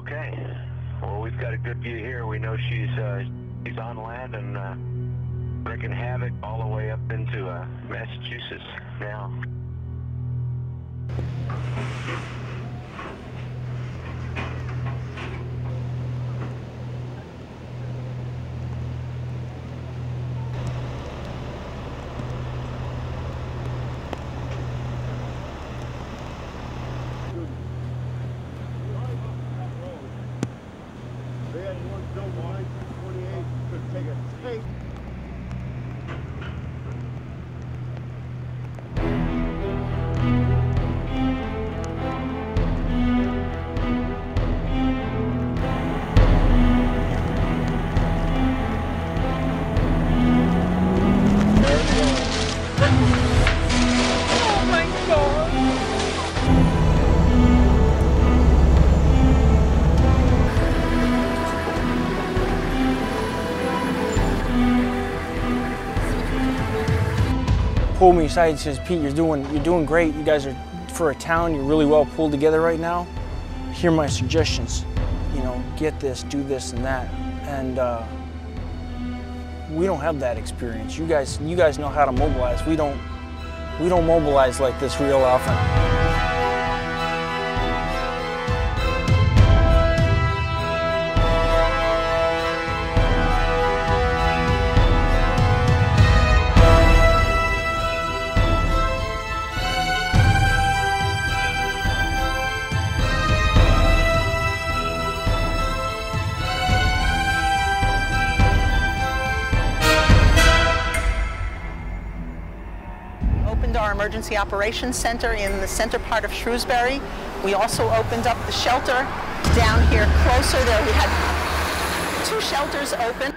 Okay. Well, we've got a good view here. We know she's uh, she's on land and uh, wreaking havoc all the way up into uh, Massachusetts now. Had one 28, could take a tank. Pulled me aside and says, Pete, you're doing, you're doing great. You guys are, for a town, you're really well pulled together right now. Here are my suggestions. You know, get this, do this and that. And uh, we don't have that experience. You guys, you guys know how to mobilize. We don't, we don't mobilize like this real often. Opened our emergency operations center in the center part of Shrewsbury. We also opened up the shelter down here closer there. We had two shelters open